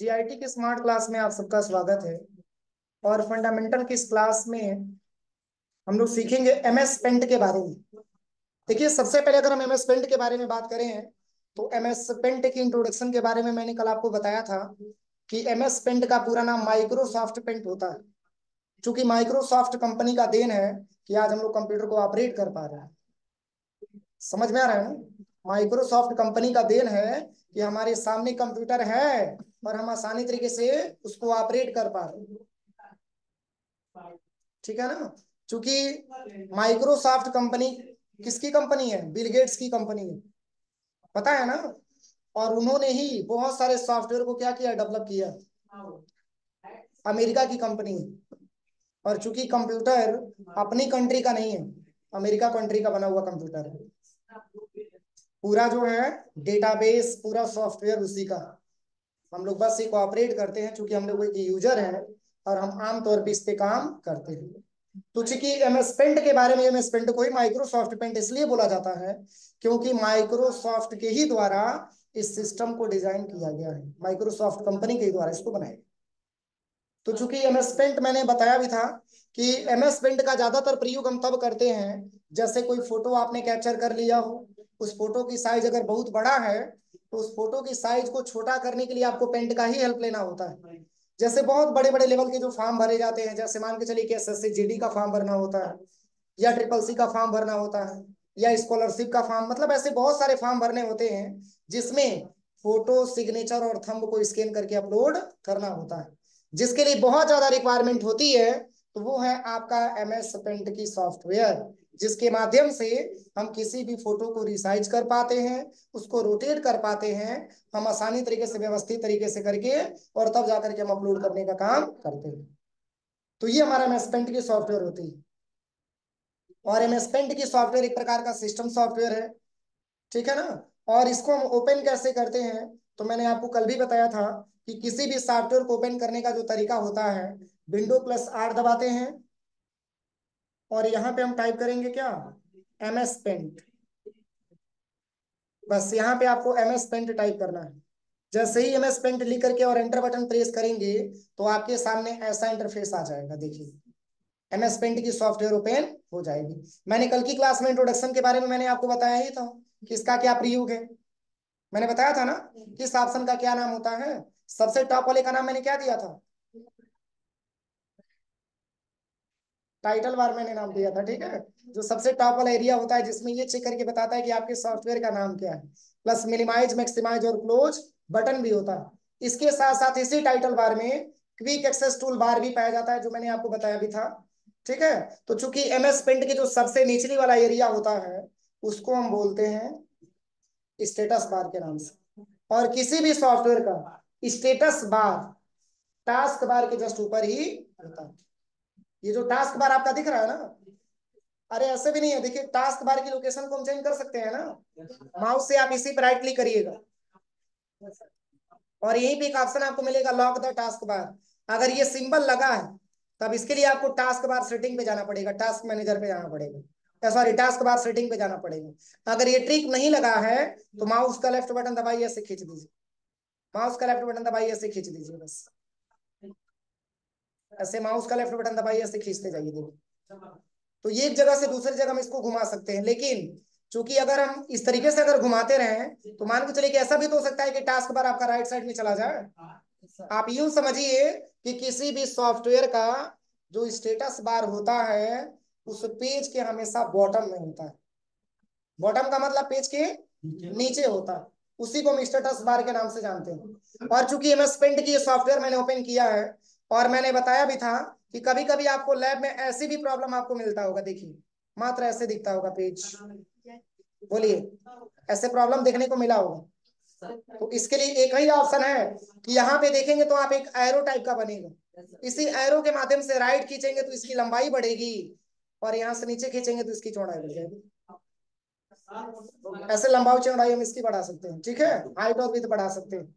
GIT की smart class में आप सबका स्वागत है। और फंडामेंटल की इस क्लास में हम लोग सीखेंगे एमएस पेंट के बारे में। देखिए, सबसे पहले अगर हम एमएस पेंट के बारे में बात करें तो एमएस पेंट की इंट्रोडक्शन के बारे में मैंने कल आपको बताया था कि एमएस पेंट का पूरा नाम माइक्रोसॉफ्ट पेंट होता है। चूँकि माइक्रोसॉफ्ट कंपनी का देन है कि आज हम लोग कंप्यूटर को ऑपरेट कर पा रहे हैं। समझ में आ रहा है ना? माइक्रोसॉफ्ट कंपनी का देन है कि हमारे सामने कंप्यूटर है। और हम आसानी तरीके से उसको ऑपरेट कर पा रहे ठीक है ना? चूँकि माइक्रोसॉफ्ट कंपनी किसकी कंपनी है? बिल गेट्स की कंपनी है। पता है ना? और उन्होंने ही बहुत सारे सॉफ्टवेयर को क्या किया? डेवलप किया। अमेरिका की कंपनी है। और चूँकि कंप्यूटर अपनी कंट्री का नहीं है, अमेरिका कंट्री का बना हुआ कंप्यूटर है। पूरा जो है डेटाबेस पूरा सॉफ्टवेयर उसी का। हम लोग बस एक ऑपरेट करते हैं, चूँकि हम लोग एक यूज़र हैं और हम आमतौर पर इस पे काम करते हैं। तो चूँकि एमएस पेंट के बारे में एमएस पेंट को ही माइक्रोसॉफ्ट पेंट इसलिए बोला जाता है क्योंकि माइक्रोसॉफ्ट के ही द्वारा इस सिस्टम को डिज़ाइन किया गया है। माइक्रोसॉफ्ट कंपनी के द्वारा इसको बनाया गया तो चूँकि एमएस पेंट मैंने बताया भी था कि एमएस पेंट का ज़्यादातर प्रयोग हम तब करते हैं जैसे कोई फ़ोटो आपने कैप्चर कर लिया हो। उस फ़ोटो की साइज़ अगर बहुत बड़ा है तो उस फ़ोटो की साइज़ को छोटा करने के लिए आपको पेंट का ही हेल्प लेना होता है। जैसे बहुत बड़े बड़े लेवल के जो फॉर्म भरे जाते हैं, जैसे मान के चलिए एस एस का फॉर्म भरना होता है, या ट्रिपल सी का फॉर्म भरना होता है, या स्कॉलरशिप का फॉर्म मतलब ऐसे बहुत सारे फॉर्म भरने होते हैं, जिसमें फ़ोटो सिग्नेचर और थंब को स्कैन करके अपलोड करना होता है। जिसके लिए बहुत ज़्यादा रिक्वायरमेंट होती है तो वो है आपका एम एस पेंट की सॉफ्टवेयर जिसके माध्यम से हम किसी भी फ़ोटो को रिसाइज कर पाते हैं, उसको रोटेट कर पाते हैं, हम आसानी तरीके से, व्यवस्थित तरीके से करके और तब जाकर के हम अपलोड करने का काम करते हैं। तो ये हमारा एमएस पेंट की सॉफ्टवेयर होती है। और एमएस पेंट की सॉफ्टवेयर एक प्रकार का सिस्टम सॉफ्टवेयर है, ठीक है ना? और इसको हम ओपन कैसे करते हैं? तो मैंने आपको कल भी बताया था कि किसी भी सॉफ्टवेयर को ओपन करने का जो तरीका होता है विंडो प्लस आर दबाते हैं और यहाँ पे हम टाइप करेंगे क्या? एम एस पेंट बस यहाँ पे आपको एम एस पेंट टाइप करना है। जैसे ही एम एस पेंट लिख करके और एंटर बटन प्रेस करेंगे तो आपके सामने ऐसा इंटरफेस आ जाएगा, देखिए। एम एस पेंट की सॉफ्टवेयर ओपन हो जाएगी। मैंने कल की क्लास में इंट्रोडक्शन के बारे में मैंने आपको बताया ही था। कि इसका क्या प्रयोग है? मैंने बताया था ना? किस ऑप्शन का क्या नाम होता है? सबसे टॉप वाले का नाम मैंने क्या दिया था? टाइटल बार मैंने नाम दिया था, ठीक है? जो सबसे टॉप वाला एरिया होता है, जिसमें ये चेक करके बताता है कि आपके सॉफ्टवेयर का नाम क्या है। प्लस मिनिमाइज मैक्सिमाइज और क्लोज बटन भी होता। है इसके साथ साथ इसी टाइटल बार में क्विक एक्सेस टूल बार भी पाया जाता है, जो मैंने आपको बताया भी था, ठीक है? तो चूँकि एम एस पेंट की जो सबसे निचली वाला एरिया होता है, उसको हम बोलते हैं स्टेटस बार के नाम से। और किसी भी सॉफ्टवेयर का स्टेटस बार टास्क बार के जस्ट ऊपर ही होता है। ये जो टास्क बार आपका दिख रहा है ना अरे ऐसे भी नहीं है देखिए टास्क बार की लोकेशन को हम चेंज कर सकते हैं ना। माउस से आप इसी पर राइट क्लिक करिएगा। और यहीं पे एक ऑप्शन आपको मिलेगा लॉक द टास्क बार अगर ये सिंबल लगा है तब इसके लिए आपको टास्क बार सेटिंग पे जाना पड़ेगा टास्क मैनेजर पे जाना पड़ेगा। सॉरी टास्क बार सेटिंग पे जाना पड़ेगा। अगर ये ट्रिक नहीं लगा है तो माउस का लेफ़्ट बटन दबाइए ऐसे खींच दीजिए। माउस का लेफ़्ट बटन दबाइए ऐसे खींच दीजिए बस। ऐसे माउस का लेफ़्ट बटन दबाइए ऐसे खींचते जाइए देखो तो ये एक जगह से दूसरी जगह हम इसको घुमा सकते हैं। लेकिन चूँकि अगर हम इस तरीके से अगर घुमाते रहे तो मान के चलिए कि ऐसा भी तो हो सकता है कि टास्क बार आपका राइट साइड में चला जाए। आप यूँ समझिए कि किसी भी सॉफ्टवेयर का जो स्टेटस बार होता है उस पेज के हमेशा बॉटम में होता है। बॉटम का मतलब पेज के नीचे। होता है। उसी को हम स्टेटस बार के नाम से जानते हैं। और चूँकि एमएस पेंट की सॉफ्टवेयर मैंने ओपन किया है और मैंने बताया भी था कि कभी कभी आपको लैब में ऐसी भी प्रॉब्लम आपको मिलता होगा, देखिए। मात्र ऐसे दिखता होगा पेज बोलिए, ऐसे प्रॉब्लम देखने को मिला होगा। तो इसके लिए एक ही ऑप्शन है कि यहाँ पे देखेंगे तो आप एक एरो टाइप का बनेगा। इसी एरो के माध्यम से राइट खींचेंगे तो इसकी लंबाई बढ़ेगी और यहाँ से नीचे खींचेंगे तो इसकी चौड़ाई बढ़ जाएगी। ऐसे लंबाई चौड़ाई हम इसकी बढ़ा सकते हैं, ठीक है? हाइट और विथ बढ़ा सकते हैं।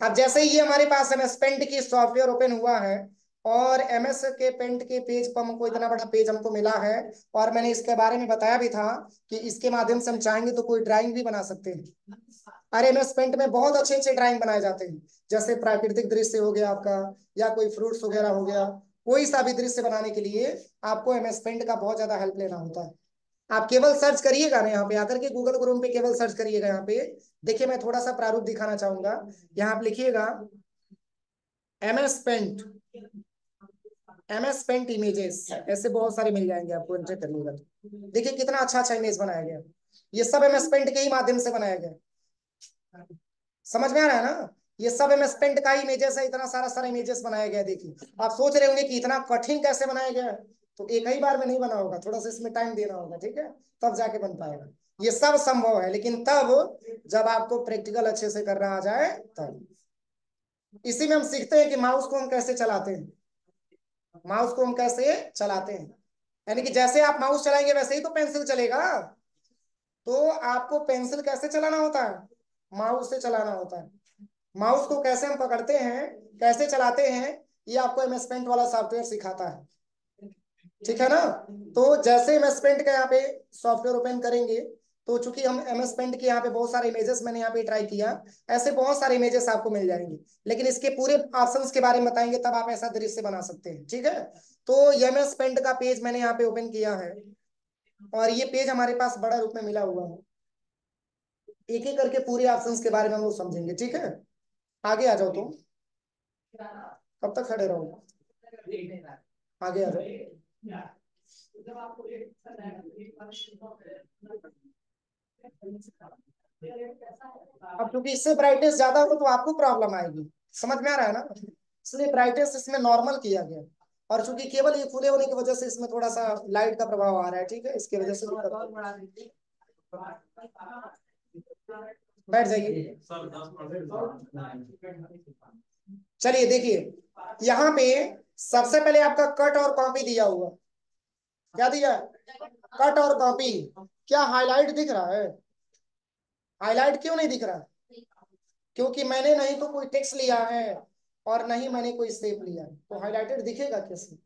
अब जैसे ही हमारे पास एमएस पेंट की सॉफ्टवेयर ओपन हुआ है, और एमएस के पेंट के पेज पर हमको इतना बड़ा पेज हमको मिला है, और मैंने इसके बारे में बताया भी था कि इसके माध्यम से हम चाहेंगे तो कोई ड्राइंग भी बना सकते हैं। और एमएस पेंट में बहुत अच्छे अच्छे ड्राइंग बनाए जाते हैं, जैसे प्राकृतिक दृश्य हो गया आपका, या कोई फ्रूट्स वगैरह हो गया, कोई सा भी दृश्य बनाने के लिए आपको एमएस पेंट का बहुत ज़्यादा हेल्प लेना होता है। आप केवल सर्च करिएगा ना यहाँ पे, आकर के गूगल क्रोम पे केवल सर्च करिएगा यहाँ पे देखिए, मैं थोड़ा सा प्रारूप दिखाना चाहूँगा। यहाँ आप लिखिएगा MS paint MS paint images ऐसे बहुत सारे मिल जाएँगे आपको एंटर करिएगा तो। देखिए, कितना अच्छा अच्छा इमेज बनाया गया। ये सब एम एस पेंट के ही माध्यम से बनाया गया। समझ में आ रहा है ना? ये सब एम एस पेंट का ही इमेजेस है, इतना सारा सारा इमेजेस बनाया गया, देखिए। आप सोच रहे होंगे कि इतना कठिन कैसे बनाया गया? तो एक ही बार में नहीं बना होगा, थोड़ा सा इसमें टाइम देना होगा, ठीक है? तब जाके बन पाएगा। ये सब संभव है, लेकिन तब जब आपको प्रैक्टिकल अच्छे से करना आ जाए, तब। इसी में हम सीखते हैं कि माउस को हम कैसे चलाते हैं। माउस को हम कैसे चलाते हैं। यानी कि जैसे आप माउस चलाएँगे, वैसे ही तो पेंसिल चलेगा। तो आपको पेंसिल कैसे चलाना होता है? माउस से चलाना होता है। माउस को कैसे हम पकड़ते हैं, कैसे चलाते हैं, ये आपको एमएस पेंट वाला सॉफ्टवेयर सिखाता है। ठीक है ना? तो जैसे एमएस पेंट का यहाँ पे सॉफ्टवेयर ओपन करेंगे तो चूँकि हम एम एस पेंट के यहाँ पे बहुत सारे इमेजेस मैंने यहाँ पे ट्राई किया, ऐसे बहुत सारे इमेजेस आपको मिल जाएँगे। लेकिन इसके पूरे ऑप्शंस के बारे में बताएँगे, तब आप ऐसा दृश्य बना सकते हैं, ठीक है? तो एम एस पेंट का पेज मैंने यहाँ पे ओपन किया है, और ये पेज हमारे पास बड़ा रूप में मिला हुआ है। एक एक करके पूरे ऑप्शन के बारे में हम लोग समझेंगे, ठीक है? आगे आ जाओ तुम। कब तक खड़े रहो? आगे आ जाओ। अब क्योंकि इससे ब्राइटनेस ज़्यादा हो तो आपको प्रॉब्लम आएगी। समझ में आ रहा है ना? इसलिए ब्राइटनेस इसमें नॉर्मल किया गया। और चूँकि केवल ये खुले होने की वजह से इसमें थोड़ा सा लाइट का प्रभाव आ रहा है, ठीक है? इसकी वजह से बैठ जाइए। चलिए, देखिए, यहाँ पे सबसे पहले आपका कट और कॉपी दिया हुआ। क्या दिया? कट और कॉपी। क्या हाईलाइट दिख रहा है? हाईलाइट क्यों नहीं दिख रहा? क्योंकि मैंने नहीं तो कोई टेक्स्ट लिया है और नहीं मैंने कोई सेप लिया है। तो हाईलाइटेड दिखेगा कैसे?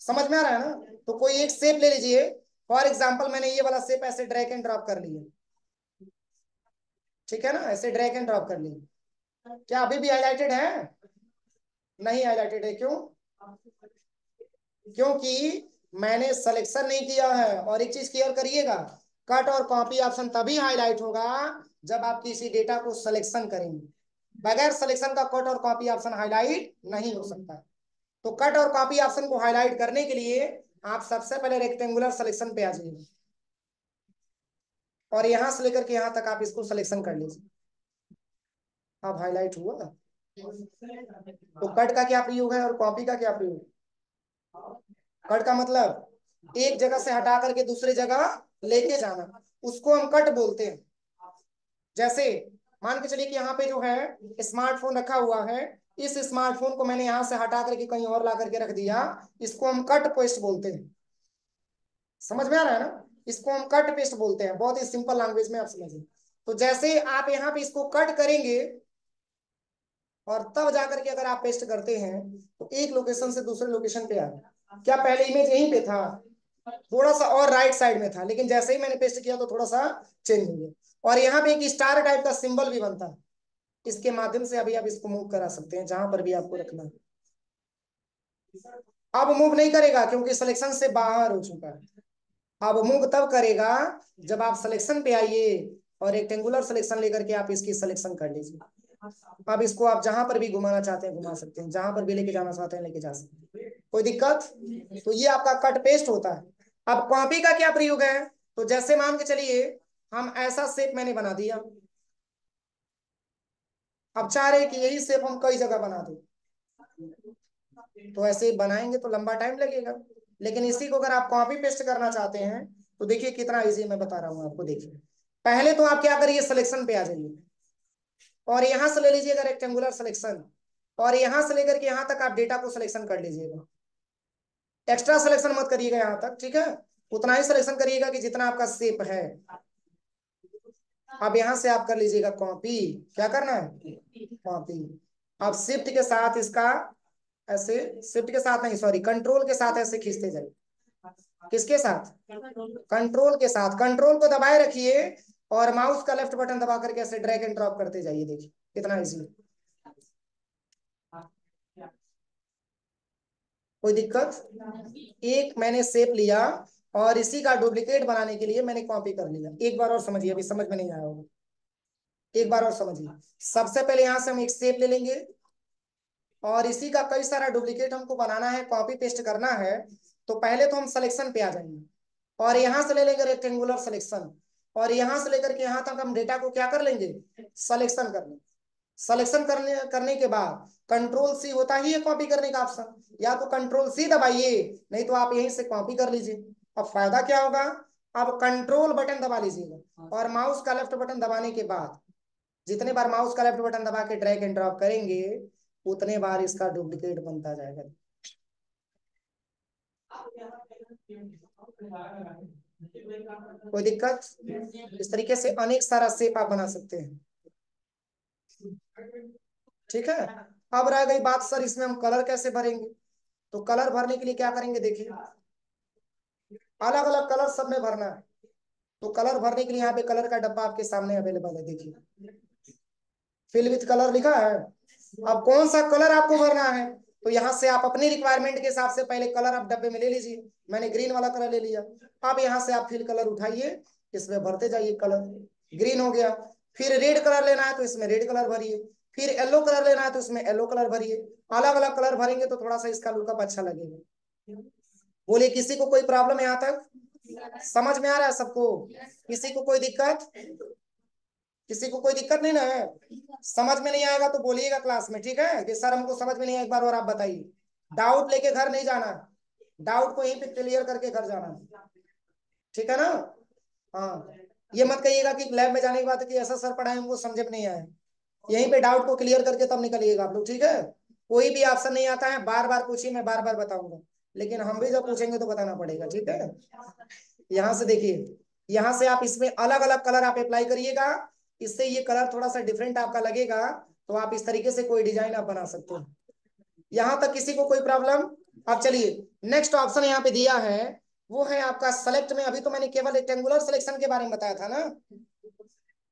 समझ में आ रहा है ना? तो कोई एक सेप ले लीजिए। फॉर एग्ज़ाम्पल मैंने ये वाला सेप ऐसे ड्रैग एंड ड्रॉप कर लिया ठीक है ना? ऐसे ड्रैग एंड ड्रॉप कर लिया क्या अभी भी हाईलाइटेड है? नहीं हाईलाइटेड है क्यों? क्योंकि मैंने सिलेक्शन नहीं किया है। और एक चीज़ क्लियर करिएगा कट और कॉपी ऑप्शन तभी हाईलाइट होगा जब आप किसी डेटा को सिलेक्शन करेंगे। बगैर सिलेक्शन का कट और कॉपी ऑप्शन हाईलाइट नहीं हो सकता। तो कट और कॉपी ऑप्शन को हाईलाइट करने के लिए आप सबसे पहले रेक्टेंगुलर सिलेक्शन पे आ जाइए। और यहाँ से लेकर के यहाँ तक आप इसको सिलेक्शन कर लीजिए। अब हाईलाइट हुआ। तो कट का क्या प्रयोग है और कॉपी का क्या प्रयोग कट का मतलब एक जगह से हटा करके दूसरे जगह लेके जाना, उसको हम कट बोलते हैं। जैसे मान के चलिए कि यहाँ पे जो है स्मार्टफ़ोन रखा हुआ है, इस स्मार्टफ़ोन को मैंने यहाँ से हटा करके कहीं और ला करके रख दिया, इसको हम कट पेस्ट बोलते हैं। समझ में आ रहा है ना? इसको हम कट पेस्ट बोलते हैं। बहुत ही सिंपल लैंग्वेज में आप समझिए। तो जैसे आप यहाँ पे इसको कट करेंगे, और तब जाकर के अगर आप पेस्ट करते हैं तो एक लोकेशन से दूसरे लोकेशन पे आ क्या पहले इमेज यहीं पे था? थोड़ा सा और राइट साइड में था, लेकिन जैसे ही मैंने पेस्ट किया तो थोड़ा सा चेंज हो गया। और यहाँ पे एक स्टार टाइप का सिंबल भी बनता। है इसके माध्यम से अभी आप इसको मूव करा सकते हैं, जहाँ पर भी आपको रखना है। अब मूव नहीं करेगा, क्योंकि सिलेक्शन से बाहर हो चुका है। अब मूव तब करेगा जब आप सिलेक्शन पे आइए और रेक्टेंगुलर सिलेक्शन लेकर के आप इसकी सिलेक्शन कर लीजिए। अब इसको आप जहाँ पर भी घुमाना चाहते हैं, घुमा सकते हैं। जहाँ पर भी लेके जाना चाहते हैं, लेके जा सकते हैं। कोई दिक्कत? तो ये आपका कट पेस्ट होता है। अब कॉपी का क्या प्रयोग है? तो जैसे मान के चलिए, हम ऐसा सेप मैंने बना दिया। अब चाह रहे कि यही शेप हम कई जगह बना दें। तो ऐसे बनाएँगे तो लंबा टाइम लगेगा। लेकिन इसी को अगर आप कॉपी पेस्ट करना चाहते हैं तो देखिए कितना इजी मैं बता रहा हूँ आपको, देखिए। पहले तो आप क्या करिए सिलेक्शन पे आ जाइए। और यहाँ से ले लीजिएगा रेक्टेंगुलर सिलेक्शन और यहाँ से लेकर के यहाँ तक आप डेटा को सिलेक्शन कर लीजिएगा। एक्स्ट्रा सिलेक्शन मत करिएगा यहाँ तक, ठीक है? उतना ही सिलेक्शन करिएगा कि जितना आपका सेप है। अब यहाँ से आप कर लीजिएगा कॉपी क्या करना है? कॉपी अब शिफ्ट के साथ इसका ऐसे शिफ्ट के साथ नहीं सॉरी कंट्रोल के साथ ऐसे खींचते जाइए। किसके साथ? कंट्रोल के साथ। कंट्रोल को दबाए रखिए और माउस का लेफ़्ट बटन दबा करके ऐसे ड्रैग एंड ड्रॉप करते जाइए, देखिए। कितना इजी कोई दिक्कत? एक, मैंने सेप लिया और इसी का डुप्लीकेट बनाने के लिए मैंने कॉपी कर लिया। एक बार और समझिए, अभी समझ में नहीं आया होगा। एक बार और समझिए। सबसे पहले यहाँ से हम एक सेप ले लेंगे और इसी का कई सारा डुप्लीकेट हमको बनाना है, कॉपी पेस्ट करना है तो पहले तो हम सिलेक्शन पे आ जाएँगे। और यहाँ से ले लेंगे रेक्टेंगुलर सिलेक्शन और यहाँ से लेकर के यहाँ तक हम डेटा को क्या कर लेंगे? सिलेक्शन कर लेंगे। सिलेक्शन करने करने के बाद कंट्रोल सी होता ही है कॉपी करने का ऑप्शन या तो कंट्रोल सी दबाइए नहीं तो आप यहीं से कॉपी कर लीजिए। अब फ़ायदा क्या होगा? आप कंट्रोल बटन दबा लीजिएगा और माउस का लेफ़्ट बटन दबाने के बाद जितने बार माउस का लेफ़्ट बटन दबा के ड्रैग एंड ड्रॉप करेंगे उतने बार इसका डुप्लीकेट बनता जाएगा। कोई दिक्कत? इस तरीके से अनेक सारा सेप आप बना सकते हैं। ठीक है? अब रह गई बात सर, इसमें हम कलर कैसे भरेंगे? तो कलर भरने के लिए क्या करेंगे देखिए। अलग अलग कलर सब में भरना है। तो कलर भरने के लिए यहाँ पे कलर का डब्बा आपके सामने अवेलेबल है, देखिए। फिल विथ कलर लिखा है। अब कौन सा कलर आपको भरना है? तो यहाँ से आप अपनी रिक्वायरमेंट के हिसाब से पहले कलर आप डब्बे में ले लीजिए। मैंने ग्रीन वाला कलर ले लिया। अब यहाँ से आप फिल कलर उठाइए। इसमें भरते जाइए कलर ग्रीन हो गया। फिर रेड कलर लेना है तो इसमें रेड कलर भरिए। फिर येलो कलर लेना है तो इसमें येलो कलर भरिए। अलग अलग कलर भरेंगे तो थोड़ा सा इसका लुकअप अच्छा लगेगा। बोले किसी को कोई प्रॉब्लम यहाँ तक? समझ में आ रहा है सबको? किसी को कोई दिक्कत? किसी को कोई दिक्कत नहीं ना? है समझ में नहीं आएगा तो बोलिएगा क्लास में, ठीक है? कि सर हमको समझ में नहीं एक बार और आप बताइए। डाउट लेके घर नहीं जाना। डाउट को यहीं पे क्लियर करके घर जाना। ठीक है ना? हाँ। ये मत कहिएगा कि लैब में जाने के बाद कि ऐसा सर पढ़ाए हमको समझ में नहीं आए यहीं पे डाउट को क्लियर करके तब निकलिएगा आप लोग, ठीक है? कोई भी ऑप्शन नहीं आता है बार बार पूछिए, मैं बार बार बताऊँगा। लेकिन हम भी जब पूछेंगे तो बताना पड़ेगा, ठीक है? यहाँ से देखिए, यहाँ से आप इसमें अलग अलग कलर आप अप्लाई करिएगा। इससे ये कलर थोड़ा सा डिफरेंट आपका लगेगा तो आप इस तरीके से कोई डिज़ाइन आप बना सकते हो। यहाँ तक किसी को कोई प्रॉब्लम आप चलिए नेक्स्ट ऑप्शन यहाँ पे दिया है वो है आपका सेलेक्ट में, अभी तो मैंने केवल रेक्टेंगुलर सिलेक्शन के बारे में बताया था ना।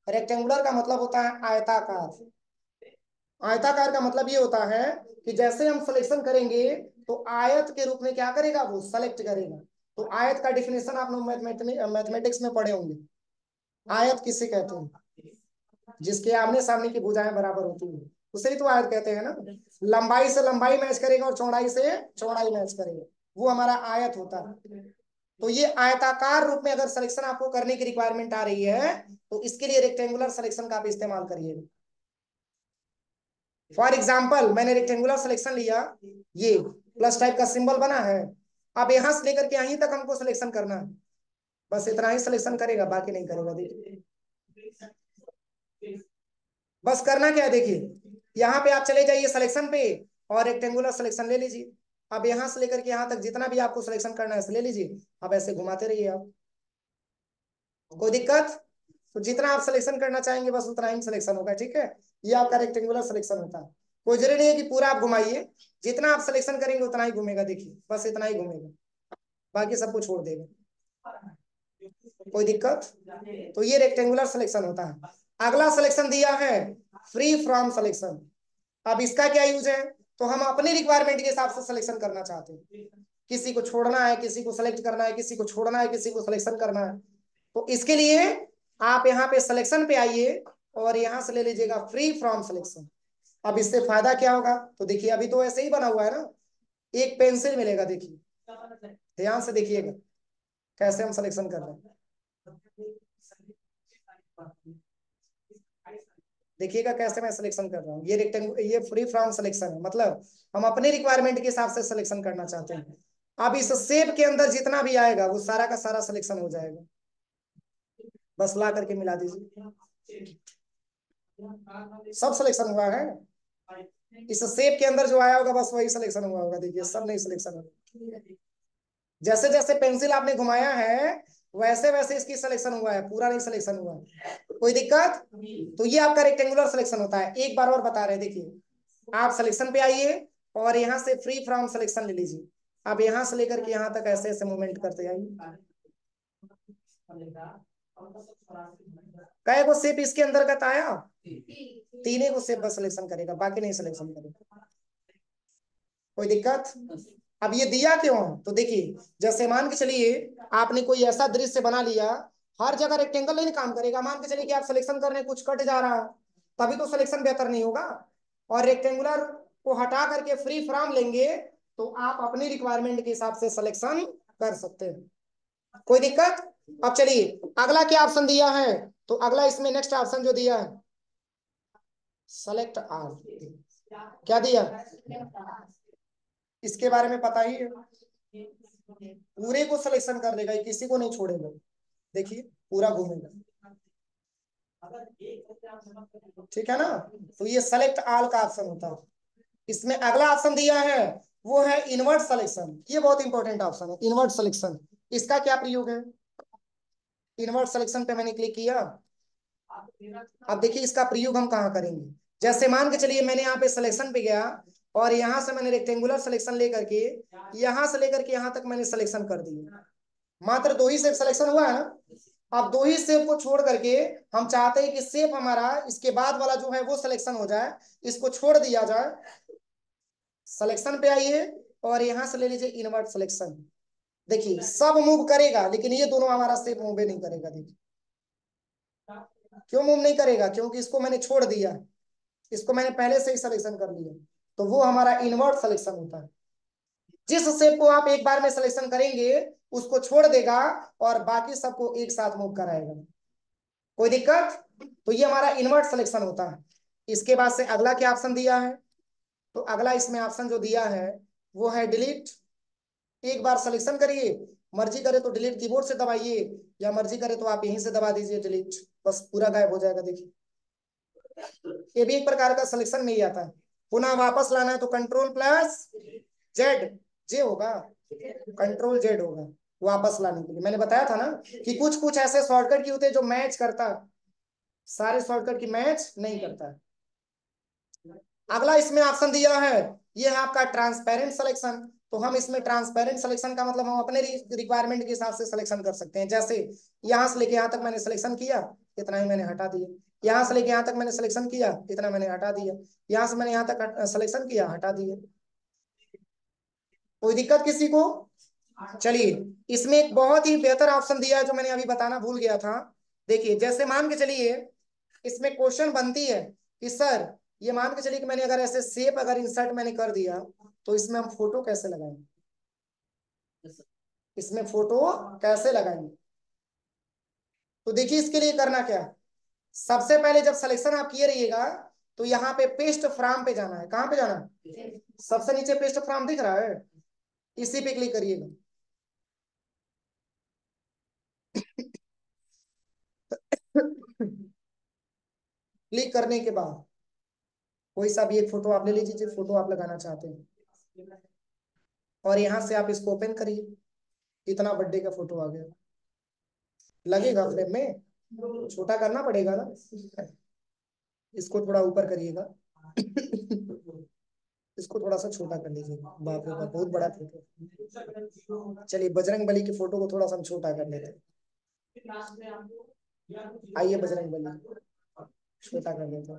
रेक्टेंगुलर का मतलब होता है आयताकार। आयताकार का मतलब ये होता है कि जैसे हम सिलेक्शन करेंगे तो आयत के रूप में क्या करेगा वो? सेलेक्ट करेगा। तो आयत का डिफिनेशन आप लोग मैथमेटिक्स में पढ़े होंगे। आयत किसे कहते हैं? जिसके आमने सामने की भुजाएँ बराबर होती है। उसे ही तो आयत कहते हैं ना। लंबाई से लंबाई मैच करेगा और चौड़ाई से चौड़ाई मैच करेगा। वो हमारा आयत होता है। तो ये आयताकार रूप में अगर सिलेक्शन आपको करने की रिक्वायरमेंट आ रही है तो इसके लिए रेक्टेंगुलर सिलेक्शन का आप इस्तेमाल करिए। फॉर एग्ज़ाम्पल मैंने रेक्टेंगुलर सिलेक्शन लिया, ये प्लस टाइप का सिंबल बना है। अब यहाँ से लेकर के यहीं तक हमको सिलेक्शन करना है। बस इतना ही सिलेक्शन करेगा, बाकी नहीं करेगा, देखिए। बस करना क्या है, देखिए। यहाँ पे आप चले जाइए सिलेक्शन पे और रेक्टेंगुलर सिलेक्शन ले लीजिए। अब यहाँ से लेकर के यहाँ तक जितना भी आपको सिलेक्शन करना है ले लीजिए। अब ऐसे घुमाते रहिए आप। कोई दिक्कत? तो जितना आप सिलेक्शन करना चाहेंगे, बस उतना ही सिलेक्शन होगा, ठीक है? ये आपका रेक्टेंगुलर सिलेक्शन होता है। कोई ज़रूरी नहीं है कि पूरा आप घुमाइए। जितना आप सिलेक्शन करेंगे, उतना ही घूमेगा, देखिए। बस इतना ही घूमेगा। बाकी सबको छोड़ देगा। कोई दिक्कत? तो ये रेक्टेंगुलर सिलेक्शन होता है। अगला सिलेक्शन दिया है। फ्री फ्रॉम सिलेक्शन अब इसका क्या यूज़ है? तो हम अपनी रिक्वायरमेंट के हिसाब से सिलेक्शन करना चाहते हैं। किसी को छोड़ना है, किसी को सिलेक्ट करना है, किसी को छोड़ना है, किसी को सिलेक्शन करना है। तो इसके लिए आप यहाँ पे सिलेक्शन पे आइए और यहाँ से ले लीजिएगा फ्री फ्रॉम सिलेक्शन अब इससे फ़ायदा क्या होगा? तो देखिए, अभी तो ऐसे ही बना हुआ है ना। एक पेंसिल मिलेगा, देखिए। ध्यान से देखिएगा। कैसे हम सिलेक्शन कर रहे हैं। देखिएगा कैसे मैं सिलेक्शन कर रहा हूँ। ये रेक्टेंगल ये फ्री फ्रॉम सिलेक्शन है। मतलब हम अपने रिक्वायरमेंट के हिसाब से सिलेक्शन करना चाहते हैं। अब इस सेप के अंदर जितना भी आएगा, वो सारा का सारा सिलेक्शन हो जाएगा। बस ला करके मिला दीजिए। सब सिलेक्शन हुआ है? इस सेप के अंदर जो आया होगा, बस वही सिलेक्शन हुआ होगा। देखिए, सब नहीं सिलेक्शन होगा जैसे जैसे पेंसिल आपने घुमाया है वैसे वैसे इसकी सिलेक्शन हुआ है। पूरा नहीं सिलेक्शन हुआ है। कोई दिक्कत? तो ये आपका रेक्टेंगुलर सिलेक्शन होता है। एक बार और बता रहे देखिए। आप सिलेक्शन पे आइए और यहाँ से फ्री फ्रॉम सिलेक्शन ले लीजिए। अब यहाँ से लेकर के यहाँ तक ऐसे ऐसे मूवमेंट करते आइए कई को सेप इसके अंदर का आया तीन को सेप बस सिलेक्शन करेगा, बाकी नहीं सिलेक्शन करेगा। कोई दिक्कत? अब ये दिया क्यों? तो देखिए, जैसे मान के चलिए, आपने कोई ऐसा दृश्य बना लिया हर जगह रेक्टेंगल नहीं काम करेगा। मान के चलिए कि आप सिलेक्शन कर रहे हैं कुछ कट जा रहा है तभी तो सिलेक्शन बेहतर नहीं होगा। और रेक्टेंगुलर को हटा करके फ्री फ्रॉम लेंगे तो आप अपनी रिक्वायरमेंट के हिसाब से सिलेक्शन कर सकते हैं। कोई दिक्कत? अब चलिए, अगला क्या ऑप्शन दिया है? तो अगला इसमें नेक्स्ट ऑप्शन जो दिया है सेलेक्ट आल क्या दिया? इसके बारे में पता है पूरे को सिलेक्शन कर देगा किसी को नहीं छोड़ेगा। देखिए, पूरा घूमेगा। ठीक है ना? तो ये सेलेक्ट आल का ऑप्शन होता है। इसमें अगला ऑप्शन दिया है, वो है इनवर्ट सिलेक्शन ये बहुत इंपॉर्टेंट ऑप्शन है इनवर्ट सिलेक्शन इसका क्या प्रयोग है? इनवर्ट सिलेक्शन पे मैंने क्लिक किया। अब देखिए, इसका प्रयोग हम कहाँ करेंगे? जैसे मान के चलिए, मैंने यहाँ पे सिलेक्शन पे गया, और यहाँ से मैंने रेक्टेंगुलर सिलेक्शन लेकर के, यहाँ से लेकर के यहाँ तक मैंने सिलेक्शन कर दिया। मात्र दो ही सेप सिलेक्शन हुआ है ना? अब दो ही सेप को छोड़ करके हम चाहते हैं कि सेप हमारा इसके बाद वाला जो है वो सिलेक्शन हो जाए, इसको छोड़ दिया जाए। सिलेक्शन पे आइए और यहाँ से ले लीजिए इनवर्ट सिलेक्शन देखिए, सब मूव करेगा, लेकिन ये दोनों हमारा सेप मूव नहीं करेगा, देखिए। क्यों मूव नहीं करेगा? क्योंकि इसको मैंने छोड़ दिया। इसको मैंने पहले से ही सिलेक्शन कर लिया। तो वो हमारा इनवर्ट सिलेक्शन होता है। जिस सेप को आप एक बार में सिलेक्शन करेंगे उसको छोड़ देगा और बाकी सबको एक साथ मूव कराएगा। कोई दिक्कत? तो ये हमारा इनवर्ट सिलेक्शन होता है। इसके बाद से अगला क्या ऑप्शन दिया है? तो अगला इसमें ऑप्शन जो दिया है, वो है डिलीट एक बार सिलेक्शन करिए। मर्ज़ी करे तो डिलीट कीबोर्ड से दबाइए, या मर्ज़ी करे तो आप यहीं से दबा दीजिए डिलीट बस पूरा गायब हो जाएगा, देखिए। ये भी एक प्रकार का सिलेक्शन में ही आता है। पुनः वापस लाना है तो कंट्रोल प्लस जेड जे होगा। कंट्रोल जेड होगा। वापस लाने के लिए। मैंने बताया था ना कि कुछ कुछ ऐसे शॉर्टकट की होते हैं जो मैच करता? सारे शॉर्टकट की मैच नहीं करता। अगला इसमें ऑप्शन दिया है, ये है आपका ट्रांसपेरेंट सिलेक्शन तो हम इसमें ट्रांसपेरेंट सिलेक्शन का मतलब हम अपने रिक्वायरमेंट के हिसाब से सिलेक्शन कर सकते हैं। जैसे यहाँ से लेके यहाँ तक मैंने सिलेक्शन किया, इतना ही मैंने हटा दिया। यहाँ से लेके यहाँ तक मैंने सिलेक्शन किया, इतना मैंने हटा दिया। यहाँ से मैंने यहाँ तक सिलेक्शन किया, हटा दिया। कोई दिक्कत किसी को? चलिए, इसमें एक बहुत ही बेहतर ऑप्शन दिया है जो मैंने अभी बताना भूल गया था। देखिए, जैसे मान के चलिए, इसमें क्वेश्चन बनती है कि, सर, ये मान के चलिए कि मैंने अगर ऐसे सेप अगर इंसर्ट मैंने कर दिया तो इसमें हम फ़ोटो कैसे लगाएँगे? इसमें फ़ोटो कैसे लगाएँगे? तो देखिए, इसके लिए करना क्या? सबसे पहले जब सिलेक्शन आप किए रहिएगा तो यहाँ पे पेस्ट फ्राम पे जाना है। कहाँ पे जाना? है सबसे नीचे पेस्ट फ्राम दिख रहा है। इसी पे क्लिक करिएगा। क्लिक करने के बाद, कोई सा भी एक फ़ोटो आप ले लीजिए जो फ़ोटो आप लगाना चाहते हैं। और यहाँ से आप इसको ओपन करिए। इतना बर्थडे का फ़ोटो आ गया। लगेगा फ्रेम में? छोटा करना पड़ेगा ना? इसको थोड़ा ऊपर करिएगा। इसको थोड़ा सा छोटा कर लीजिए। बाप रे बाप, बहुत बड़ा फ़ोटो। चलिए, बजरंग बली के फ़ोटो को थोड़ा सा हम छोटा कर लेते हैं आइए बजरंग बली। छोटा कर हैं।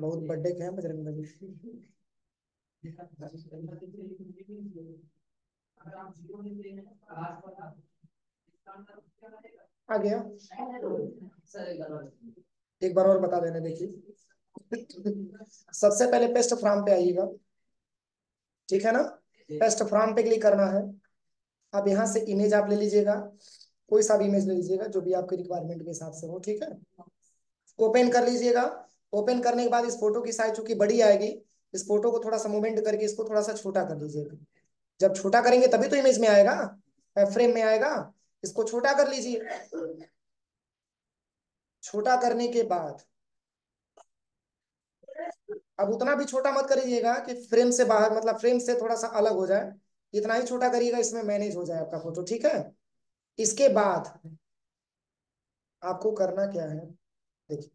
बहुत बर्थडे के हैं बजरंग बली। आ गया। एक बार और बता देना, देखिए। सबसे पहले पेस्ट फ्राम पे आइएगा। ठीक है ना? पेस्ट फ्राम पे क्लिक करना है। अब यहाँ से इमेज आप ले लीजिएगा, कोई सा भी इमेज ले लीजिएगा, जो भी आपके रिक्वायरमेंट के हिसाब से हो, ठीक है? ओपन कर लीजिएगा। ओपन करने के बाद इस फ़ोटो की साइज़ चूँकि बड़ी आएगी, इस फ़ोटो को थोड़ा सा मूवमेंट करके इसको थोड़ा सा छोटा कर लीजिएगा। जब छोटा करेंगे तभी तो इमेज में आएगा फ्रेम में आएगा। इसको छोटा कर लीजिए। छोटा करने के बाद, अब उतना भी छोटा मत करिएगा कि फ्रेम से बाहर मतलब फ्रेम से थोड़ा सा अलग हो जाए। इतना ही छोटा करिएगा, इसमें मैनेज हो जाए आपका फ़ोटो ठीक है? इसके बाद आपको करना क्या है, देखिए।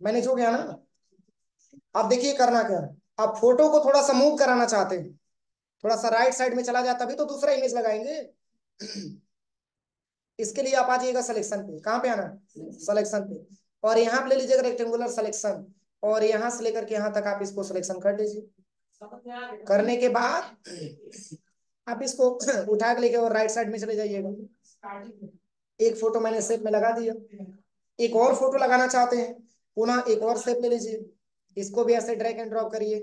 मैनेज हो गया ना? अब देखिए करना क्या है। अब फ़ोटो को थोड़ा सा मूव कराना चाहते हैं, थोड़ा सा राइट साइड में चला जाए, तभी तो दूसरा इमेज लगाएँगे। इसके लिए आप आ जाइएगा सिलेक्शन पे। कहाँ पे आना? सिलेक्शन पे। और यहाँ पे ले लीजिएगा रेक्टेंगुलर सिलेक्शन और यहाँ से लेकर के यहाँ तक आप इसको सिलेक्शन कर लीजिए करने के बाद आप इसको उठा के लेके और राइट साइड में चले जाइएगा। एक फ़ोटो मैंने सेप में लगा दिया। एक और फ़ोटो लगाना चाहते हैं। पुनः एक और सेप ले लीजिए। इसको भी ऐसे ड्रैग एंड ड्रॉप करिए।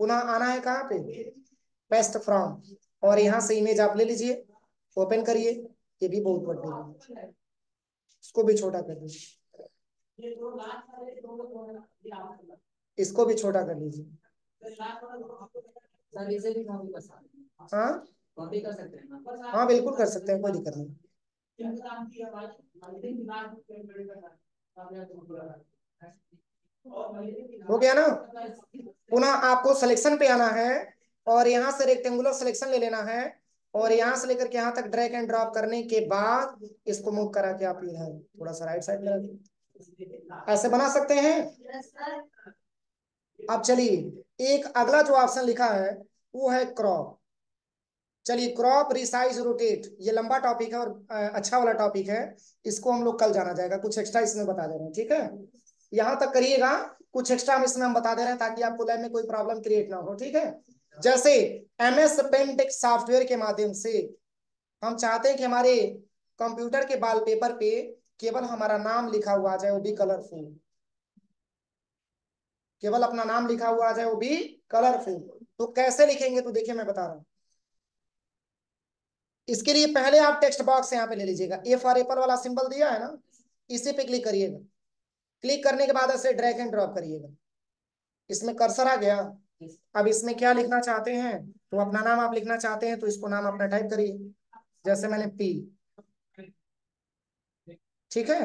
पुनः आना है कहाँ पे? पेस्ट फ्रॉम और यहाँ से इमेज आप ले लीजिए। ओपन करिए। ये भी बहुत बड़ी है। इसको भी छोटा कर लीजिए। इसको भी छोटा कर लीजिए। हाँ? हाँ बिल्कुल कर सकते हैं, कोई दिक्कत नहीं। हो गया ना? पुनः आपको सिलेक्शन पे आना है और यहाँ से रेक्टेंगुलर सिलेक्शन ले लेना है और यहाँ से लेकर के यहाँ तक ड्रैग एंड ड्रॉप करने के बाद इसको मूव करा के आप इधर थोड़ा सा राइट साइड ऐसे बना सकते हैं? अब चलिए, एक अगला जो ऑप्शन लिखा है, वो है क्रॉप चलिए क्रॉप रिसाइज रोटेट ये लंबा टॉपिक है और अच्छा वाला टॉपिक है। इसको हम लोग कल जाना जाएगा, कुछ एक्स्ट्रा इसमें बता दे रहे हैं, ठीक है? यहाँ तक करिएगा, कुछ एक्स्ट्रा हम इसमें हम बता दे रहे हैं ताकि आपको लैब में कोई प्रॉब्लम क्रिएट ना हो, ठीक है? जैसे एम एस पेंटेक सॉफ्टवेयर के माध्यम से, हम चाहते हैं कि हमारे कंप्यूटर के बाल पेपर पे केवल हमारा नाम लिखा हुआ आ जाए, वो भी कलरफुल केवल अपना नाम लिखा हुआ आ जाए वो भी कलरफुल तो कैसे लिखेंगे तो देखिए, मैं बता रहा हूँ। इसके लिए पहले आप टेक्स्ट बॉक्स यहाँ पे ले लीजिएगा। ए फॉर एपल वाला सिंबल दिया है ना, इसी पे क्लिक करिएगा। क्लिक करने के बाद ऐसे ड्रैग एंड ड्रॉप करिएगा। इसमें कर्सर आ गया। अब इसमें क्या लिखना चाहते हैं? तो अपना नाम आप लिखना चाहते हैं तो इसको नाम अपना टाइप करिए। जैसे मैंने पी ठीक है?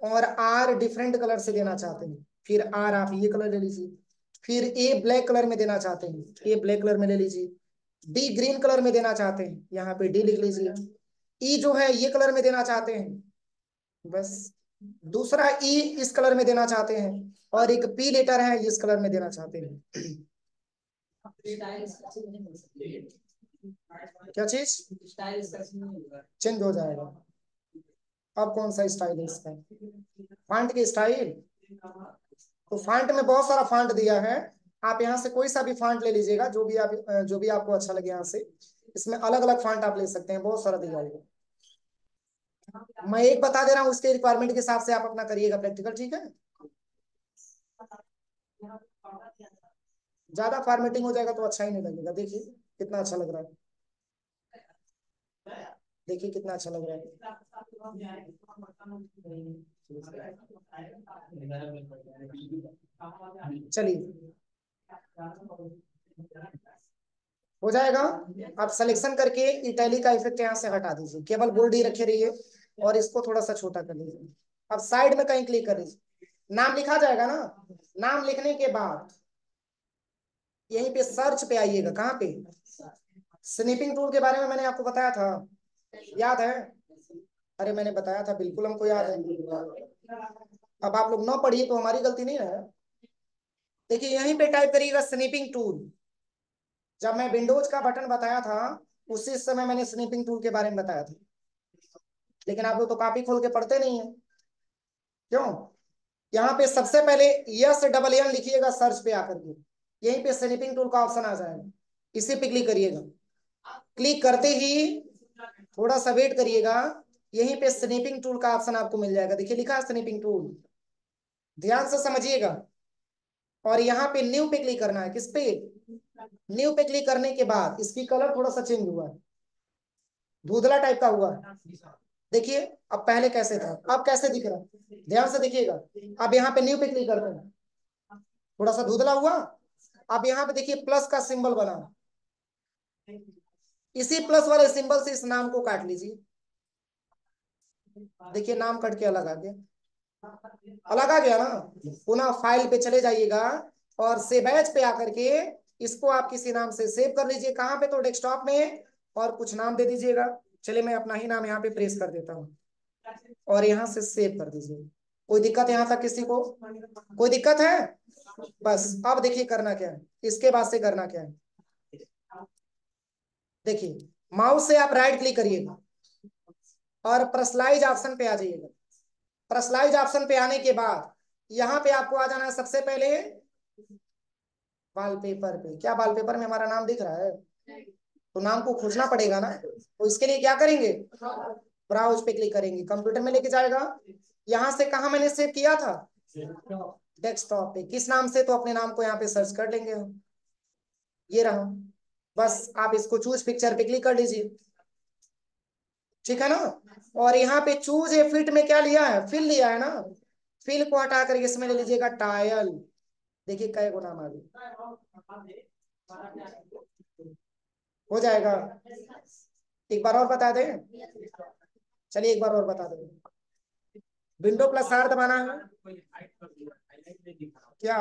और आर डिफरेंट कलर से देना चाहते हैं। फिर आर आप ये कलर ले लीजिए। फिर ए ब्लैक कलर में देना चाहते हैं। ए ब्लैक कलर में ले लीजिए। डी ग्रीन कलर में देना चाहते हैं। यहाँ पे डी लिख लीजिए। ई e जो है ये कलर में देना चाहते हैं। बस। दूसरा ई e इस कलर में देना चाहते हैं। और एक पी लेटर है इस कलर में देना चाहते हैं। क्या चीज़? चेंज हो जाएगा। अब कौन सा स्टाइल है इसका? फॉन्ट की स्टाइल तो फॉन्ट में बहुत सारा फॉन्ट दिया है। आप यहाँ से कोई सा भी फॉन्ट ले लीजिएगा, जो भी आप, जो भी आपको अच्छा लगे यहाँ से। इसमें अलग अलग फॉन्ट आप ले सकते हैं, बहुत सारा दिया है। मैं एक बता दे रहा हूँ, उसके रिक्वायरमेंट के हिसाब से आप अपना करिएगा प्रैक्टिकल ठीक है? ज़्यादा फॉर्मेटिंग हो जाएगा तो अच्छा ही नहीं लगेगा। देखिए, कितना अच्छा लग रहा है। देखिए, कितना अच्छा लग रहा है। चलिए। हो जाएगा। आप सिलेक्शन करके इटैली का इफ़ेक्ट यहाँ से हटा दीजिए। केवल बोल्ड ही रखे रहिए और इसको थोड़ा सा छोटा कर लीजिए अब साइड में कहीं क्लिक कर लीजिए नाम लिखा जाएगा ना? नाम लिखने के बाद यहीं पे सर्च पे आइएगा। कहाँ पे? स्निपिंग टूल के बारे में मैंने आपको बताया था। याद है? अरे मैंने बताया था, बिल्कुल हमको याद है। अब आप लोग ना पढ़िए तो हमारी गलती नहीं है। देखिए, यहीं पे टाइप करिएगा स्निपिंग टूल जब मैं विंडोज़ का बटन बताया था, उसी समय मैंने स्निपिंग टूल के बारे में बताया था। लेकिन आप लोग तो काफ़ी खोल के पढ़ते नहीं है। क्यों? यहाँ पे सबसे पहले यस डबल एन लिखिएगा सर्च पे आकर के। यहीं पे स्निपिंग टूल का ऑप्शन आ जाएगा। इसी पे क्लिक करिएगा। क्लिक करते ही थोड़ा सा वेट करिएगा। यहीं पे स्निपिंग टूल का ऑप्शन आपको मिल जाएगा। देखिए, लिखा है स्निपिंग टूल ध्यान से समझिएगा। और यहाँ पे न्यू पे क्लिक करना है। किस पे? न्यू पे क्लिक करने के बाद इसकी कलर थोड़ा सा चेंज हुआ है। धुधला टाइप का हुआ देखिए, अब पहले कैसे था? अब कैसे दिख रहा है? ध्यान से देखिएगा। अब यहाँ पे न्यू पे क्लिक करते हैं। थोड़ा सा धुधला हुआ। अब यहाँ पे देखिए प्लस का सिंबल बना। इसी प्लस वाले सिंबल से इस नाम को काट लीजिए। देखिए, नाम कट के अलग आ गया। अलग आ गया ना? पुनः फ़ाइल पे चले जाइएगा और सेव एज पे आकर के इसको आप किसी नाम से सेव कर लीजिए। कहाँ पे? तो डेस्कटॉप में और कुछ नाम दे दीजिएगा। चलिए, मैं अपना ही नाम यहाँ पे प्रेस कर देता हूँ। और यहाँ से सेव कर दीजिए। कोई दिक्कत यहाँ तक किसी को? कोई दिक्कत है? बस, अब देखिए करना क्या है। इसके बाद से करना क्या है। देखिए माउस से आप राइट क्लिक करिएगा। और प्रसलाइज ऑप्शन पे आ जाइएगा। प्रसलाइज ऑप्शन पे आने के बाद यहाँ पे आपको आ जाना है सबसे पहले वॉलपेपर पे। क्या वॉलपेपर में हमारा नाम दिख रहा है? तो नाम को खोजना पड़ेगा ना? तो इसके लिए क्या करेंगे? ब्राउज पे क्लिक करेंगे। कंप्यूटर में लेके जाएगा। यहाँ से कहा मैंने सेव किया था? डेस्कटॉप पे। किस नाम से? तो अपने नाम को यहाँ पे सर्च कर लेंगे हम। ये रहा। बस आप इसको चूज़ पिक्चर पे क्लिक कर लीजिए। ठीक है ना? और यहाँ पे चूज़ ए फिट में क्या लिया है? फिल लिया है ना? फिल को हटा कर इसमें ले लीजिएगा टायल देखिए कई गुना मालूम हो जाएगा। एक बार और बता दें। चलिए एक बार और बता दें। विंडो प्लस आर दबाना है। क्या?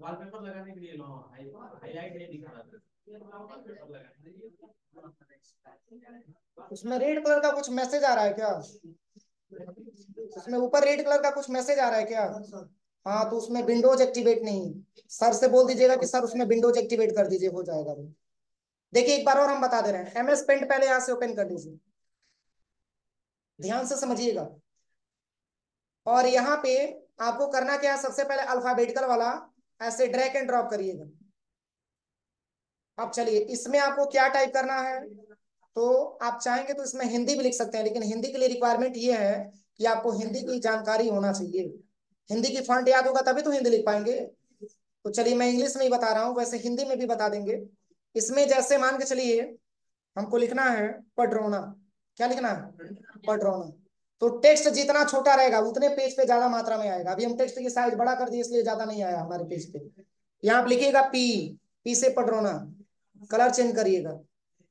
वॉलपेपर लगाने के लिए हाईलाइट नहीं दिखा रहा उसमें रेड कलर का कुछ मैसेज आ रहा है क्या? उसमें ऊपर रेड कलर का कुछ मैसेज आ रहा है क्या? हाँ तो उसमें विंडोज़ एक्टिवेट नहीं। सर से बोल दीजिएगा कि सर उसमें विंडोज़ एक्टिवेट कर दीजिए, हो जाएगा वो। देखिए, एक बार और हम बता दे रहे हैं। एमएस पेंट पहले यहाँ से ओपन कर लीजिए ध्यान से समझिएगा। और यहाँ पे आपको करना क्या है, सबसे पहले अल्फाबेटिकल वाला ऐसे ड्रैग एंड ड्रॉप करिएगा। अब चलिए, इसमें आपको क्या टाइप करना है? तो आप चाहेंगे तो इसमें हिंदी भी लिख सकते हैं, लेकिन हिंदी के लिए रिक्वायरमेंट ये है कि आपको हिंदी की जानकारी होना चाहिए। हिंदी की फॉन्ट याद होगा तभी तो हिंदी लिख पाएँगे। तो चलिए, मैं इंग्लिश में ही बता रहा हूँ, वैसे हिंदी में भी बता देंगे। इसमें जैसे मान के चलिए, हमको लिखना है पडरोना क्या लिखना है? पडरोना तो टेक्स्ट जितना छोटा रहेगा, उतने पेज पे ज़्यादा मात्रा में आएगा। अभी हम टेक्स्ट की साइज़ बड़ा कर दिए, इसलिए ज़्यादा नहीं आया हमारे पेज पे। यहाँ आप लिखिएगा पी पी से पडरोना कलर चेंज करिएगा।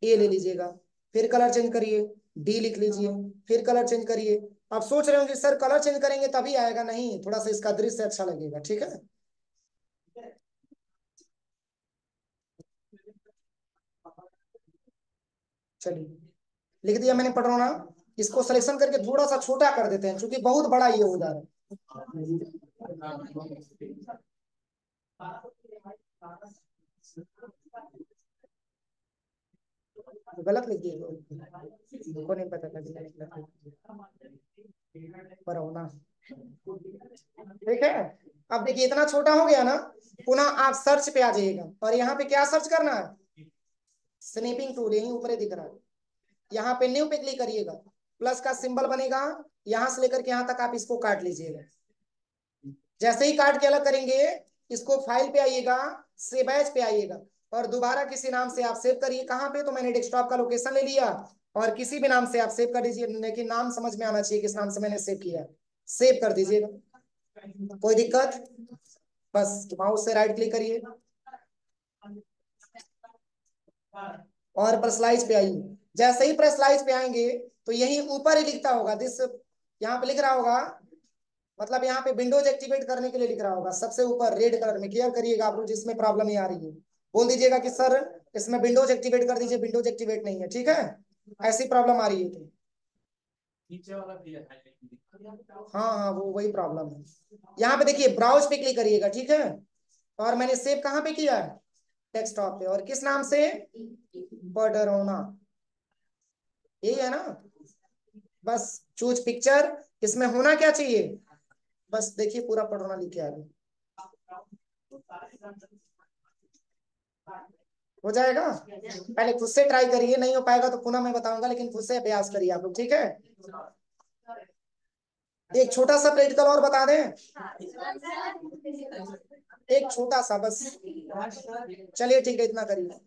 ए ले लीजिएगा, फिर कलर चेंज करिए। डी लिख लीजिए, फिर कलर चेंज करिए। आप सोच रहे होंगे, सर, कलर चेंज करेंगे तभी आएगा। नहीं, थोड़ा सा इसका दृश्य अच्छा लगेगा, ठीक है? चलिए, लिख दिया मैंने पटरोना इसको सिलेक्शन करके थोड़ा सा छोटा कर देते हैं, क्योंकि बहुत बड़ा ये हो जा रहा है। गलत लिख दिए को नहीं पता था परोना ठीक है? अब देखिए, इतना छोटा हो गया ना, पुनः आप सर्च पे आ जाइएगा। और यहाँ पे क्या सर्च करना है? स्नीपिंग टूल यही ऊपर दिख रहा है। यहाँ पे न्यू पे क्लिक करिएगा। प्लस का सिंबल बनेगा। यहाँ से लेकर के यहाँ तक आप इसको काट लीजिएगा। जैसे ही काट के अलग करेंगे, इसको फ़ाइल पे आइएगा एज पे आइएगा। और दोबारा किसी नाम से आप सेव करिए। कहाँ पे? तो मैंने डेस्कटॉप का लोकेशन ले लिया। और किसी भी नाम से आप सेव कर दीजिए, लेकिन नाम समझ में आना चाहिए किस नाम से मैंने सेव किया। सेव कर दीजिएगा कोई दिक्कत? बस माउस से राइट क्लिक करिए। और पर्सलाइज पे आइए। जैसे ही प्रेसलाइज पे आएँगे तो यही ऊपर ही लिखता होगा। दिस यहाँ पे लिख रहा होगा मतलब यहाँ पे विंडोज़ एक्टिवेट करने के लिए लिख रहा होगा। सबसे ऊपर रेड कलर में क्लियर करिएगा आप लोग, जिसमें प्रॉब्लम नहीं आ रही है। बोल दीजिएगा कि सर इसमें विंडोज़ एक्टिवेट कर दीजिए विंडोज़ एक्टिवेट नहीं है ठीक है? ऐसी प्रॉब्लम आ रही है हाँ हाँ वो वही प्रॉब्लम है। यहाँ पे देखिए ब्राउज पे क्लिक करिएगा ठीक है? और मैंने सेव कहाँ पे किया है? डेस्कटॉप पे। और किस नाम से? पडरोना यही है ना? बस चूज़ पिक्चर इसमें होना क्या चाहिए? बस देखिए पूरा पढ़ना लिखे आगे हो जाएगा? पहले खुद से ट्राई करिए, नहीं हो पाएगा तो पुनः मैं बताऊँगा, लेकिन खुद से अभ्यास करिए आप लोग, ठीक है? एक छोटा सा प्रैक्टिकल और बता दें? एक छोटा सा बस। चलिए ठीक है, इतना करिए।